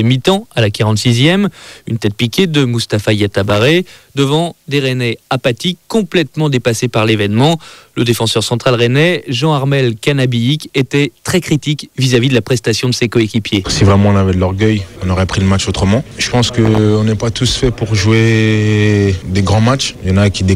mi-temps à la 46e, une tête piquée de Mustapha Yatabaré devant des Rennais apathiques complètement dépassés par l'événement. Le défenseur central rennais, Jean-Armel Canabiic, était très critique vis-à-vis de la prestation de ses coéquipiers. Si vraiment on avait de l'orgueil, on aurait pris le match autrement. Je pense qu'on n'est pas tous faits pour jouer des grands matchs. Il y en a qui découvrent